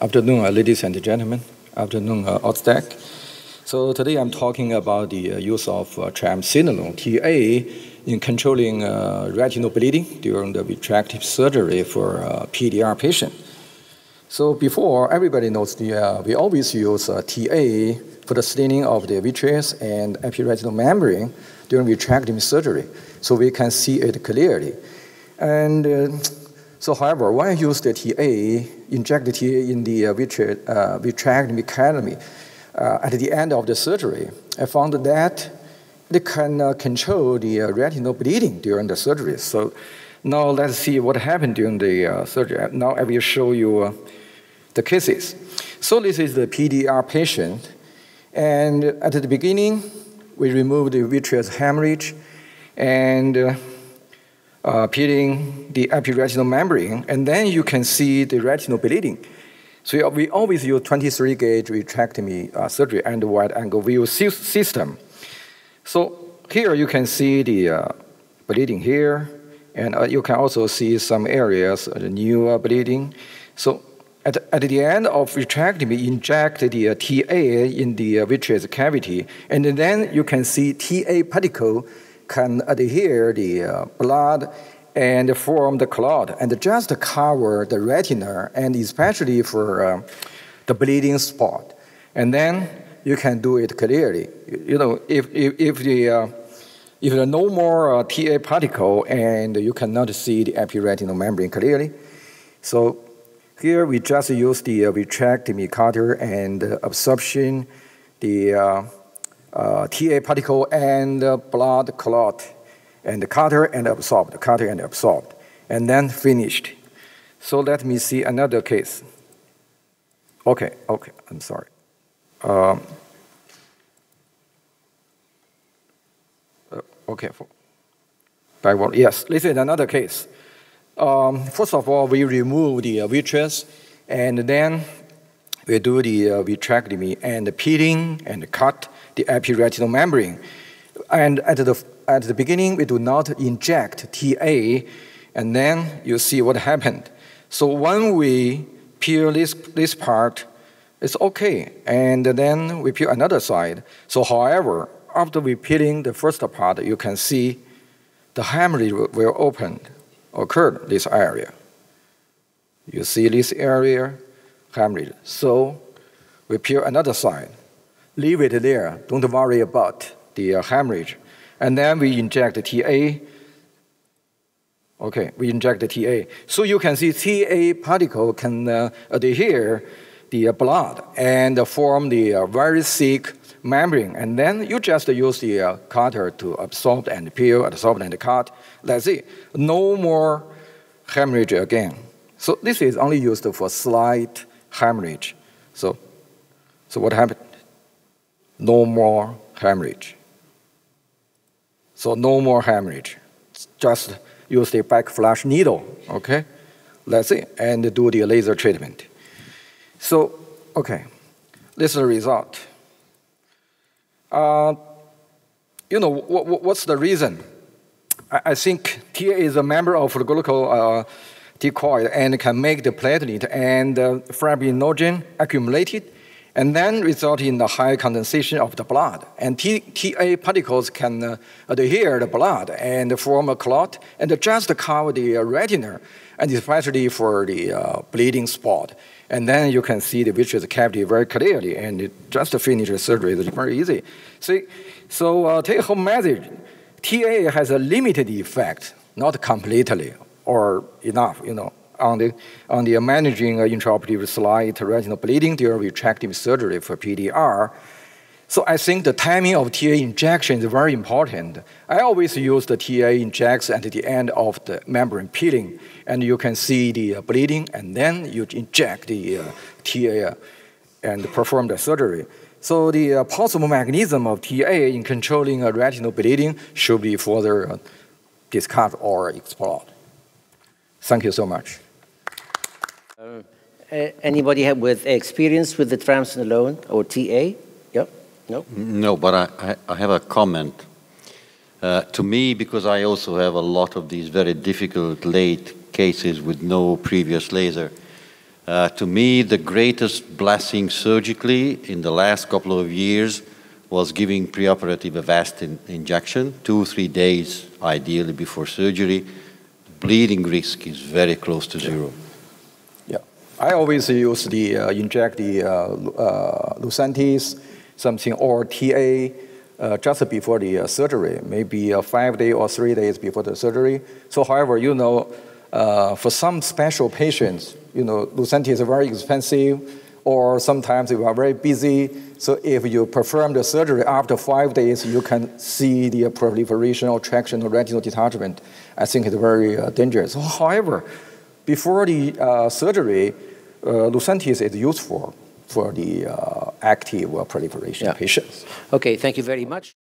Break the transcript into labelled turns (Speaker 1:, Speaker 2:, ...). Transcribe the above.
Speaker 1: afternoon, uh, ladies and gentlemen. Afternoon, uh. So today I'm talking about the uh, use of uh, triamcinolone, TA, in controlling uh, retinal bleeding during the vitrectomy surgery for uh, PDR patient. So before, everybody knows the, uh, we always use TA for the staining of the vitreous and epiretinal membrane during vitrectomy surgery, so we can see it clearly. And so, however, when I use the TA, inject the TA in the uh, uh, vitrectomy cavity uh, at the end of the surgery, I found that it can uh, control the uh, retinal bleeding during the surgery. So now let's see what happened during the uh, surgery. Now I will show you the cases. So this is the PDR patient, and at the beginning, we removed the vitreous hemorrhage and uh, peeling the epiretinal membrane, and then you can see the retinal bleeding. So we always use 23 gauge vitrectomy uh, surgery and wide angle view system. So here you can see the uh, bleeding here, and uh, you can also see some areas, uh, the new bleeding. So at, at the end of vitrectomy, inject the uh, TA in the uh, vitreous cavity, and then you can see TA particle can adhere the uh, blood and form the clot and just cover the retina and especially for uh, the bleeding spot. And then you can do it clearly. You know, if, if, if the uh, if there are no more uh, TA particle and you cannot see the epiretinal membrane clearly, so here we just use the uh, vitrectomy cutter and uh, absorption, the uh, uh, TA particle and blood clot, and the cutter and absorbed, cutter and absorbed, and then finished. So let me see another case. Okay, okay, I'm sorry. Um, uh, okay, for, backward. Yes, this is another case. Um, first of all, we remove the uh, vitreous, and then we do the uh, vitrectomy and peeling and cut the epiretinal membrane. And at the, at the beginning, we do not inject TA, and then you see what happened. So when we peel this, this part, it's okay. And then we peel another side. So however, after we peeling the first part, you can see the hemorrhage will open, occurred this area. You see this area, hemorrhage. So we peel another side leave it there. Don't worry about the uh, hemorrhage. And then we inject the TA. Okay, we inject the TA. So you can see TA particle can uh, adhere the uh, blood and form the uh, very thick membrane. And then you just use the cutter to absorb and peel, absorb and cut. That's it. No more hemorrhage again. So this is only used for slight hemorrhage. So, so what happened? No more hemorrhage. So no more hemorrhage. Just use the back flash needle, okay? That's it, and do the laser treatment. So, okay, this is the result. Uh, you know, what, what's the reason? I, I, think TA is a member of the glucose uh, and can make the platelet and uh, fibrinogen accumulated and then result in the high condensation of the blood. And TA particles can uh, adhere the blood and form a clot and just cover the uh, retina, and especially for the uh, bleeding spot. And then you can see the vitreous cavity very clearly, and just finish the surgery is very easy. See, so uh, take home message, TA has a limited effect, not completely or enough, you know on the, on the managing uh, intraoperative slight retinal bleeding during vitrectomy surgery for PDR. So I think the timing of TA injection is very important. I always use the TA injects at the end of the membrane peeling, and you can see the uh, bleeding, and then you inject the uh, TA and perform the surgery. So the uh, possible mechanism of TA in controlling uh, retinal bleeding should be further uh, discussed or explored. Thank you so much.
Speaker 2: Uh, anybody have with experience with the triamcinolone or TA? Yep. No.
Speaker 3: No, but I, I have a comment. Uh, to me, because I also have a lot of these very difficult late cases with no previous laser, Uh, to me, the greatest blessing surgically in the last couple of years was giving preoperative Avastin injection, two, three days ideally before surgery. Bleeding risk is very close to zero.
Speaker 1: I always use the uh, inject the uh, uh, Lucentis, something or TA uh, just before the uh, surgery, maybe uh, five days or three days before the surgery. So, however, you know, uh, for some special patients, you know, Lucentis is very expensive, or sometimes you are very busy. So, if you perform the surgery after five days, you can see the proliferation or traction or retinal detachment. I think it's very dangerous. However, before the uh, Lucentis is useful for the active proliferation
Speaker 2: Yeah.
Speaker 1: patients.
Speaker 2: Okay, thank you very much.